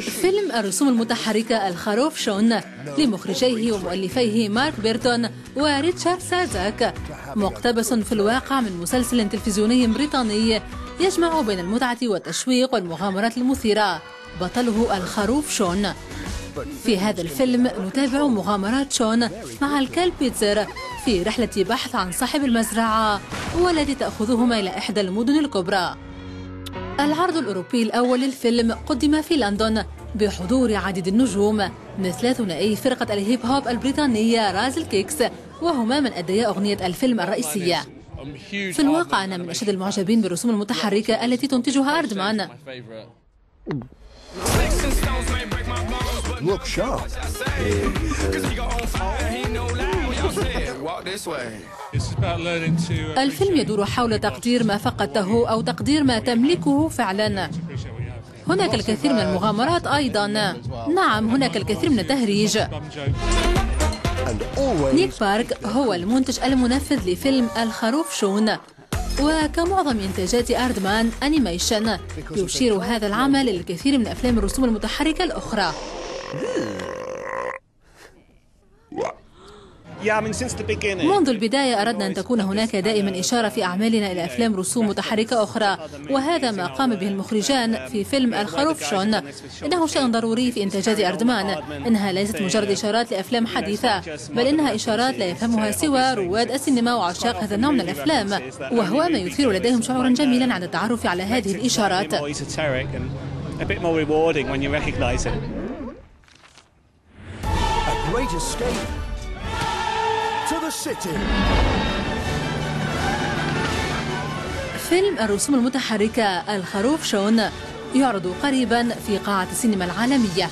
فيلم الرسوم المتحركة الخروف شون لمخرجيه ومؤلفيه مارك بيرتون وريتشارد سازاك. مقتبس في الواقع من مسلسل تلفزيوني بريطاني يجمع بين المتعة والتشويق والمغامرات المثيرة. بطله الخروف شون. في هذا الفيلم نتابع مغامرات شون مع الكلب بيتزر في رحلة بحث عن صاحب المزرعة والتي تأخذهما إلى إحدى المدن الكبرى. العرض الأوروبي الأول للفيلم قدم في لندن بحضور عديد النجوم مثل ثنائي فرقة الهيب هوب البريطانية رازل كيكس وهما من أديا أغنية الفيلم الرئيسية. في الواقع أنا من أشد المعجبين بالرسوم المتحركة التي تنتجها أردمان. Look sharp. الفيلم يدور حول تقدير ما فقدته أو تقدير ما تملكه فعلا. هناك الكثير من المغامرات أيضا. نعم هناك الكثير من التهريج. نيك بارك هو المنتج المنفذ لفيلم الخروف شون. وكمعظم إنتاجات أردمان أنيميشن يشير هذا العمل للكثير من أفلام الرسوم المتحركة الأخرى. منذ البداية أردنا أن تكون هناك دائما إشارة في أعمالنا إلى أفلام رسوم متحركة أخرى وهذا ما قام به المخرجان في فيلم الخروف شون. إنه شيء ضروري في إنتاجات أردمان. إنها ليست مجرد إشارات لأفلام حديثة بل إنها إشارات لا يفهمها سوى رواد السينما وعشاق هذا النوع من الأفلام وهو ما يثير لديهم شعورا جميلا عند التعرف على هذه الإشارات. A great escape. To the city. فيلم الرسوم المتحركة الخروف شون يعرض قريبا في قاعة السينما العالمية